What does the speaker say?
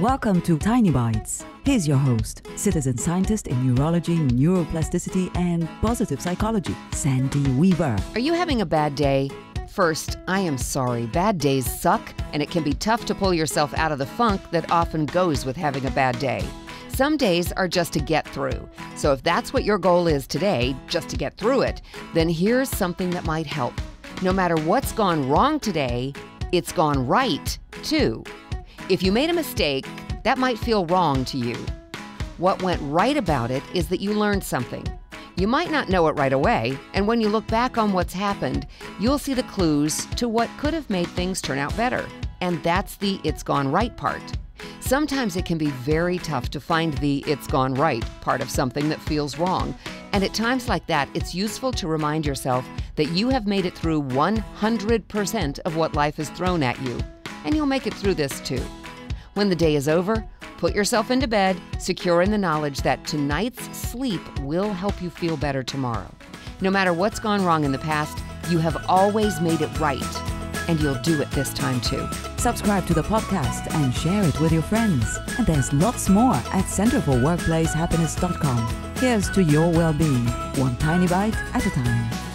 Welcome to Tiny Bites. Here's your host, citizen scientist in neurology, neuroplasticity, and positive psychology, Sandy Weaver. Are you having a bad day? First, I am sorry. Bad days suck, and it can be tough to pull yourself out of the funk that often goes with having a bad day. Some days are just to get through. So if that's what your goal is today, just to get through it, then here's something that might help. No matter what's gone wrong today, it's gone right too. If you made a mistake, that might feel wrong to you. What went right about it is that you learned something. You might not know it right away, and when you look back on what's happened, you'll see the clues to what could have made things turn out better. And that's the it's gone right part. Sometimes it can be very tough to find the it's gone right part of something that feels wrong. And at times like that, it's useful to remind yourself that you have made it through 100% of what life has thrown at you and you'll make it through this too. When the day is over, put yourself into bed, secure in the knowledge that tonight's sleep will help you feel better tomorrow. No matter what's gone wrong in the past, you have always made it right, and you'll do it this time too. Subscribe to the podcast and share it with your friends. And there's lots more at centerforworkplacehappiness.com. Here's to your well being, one tiny bite at a time.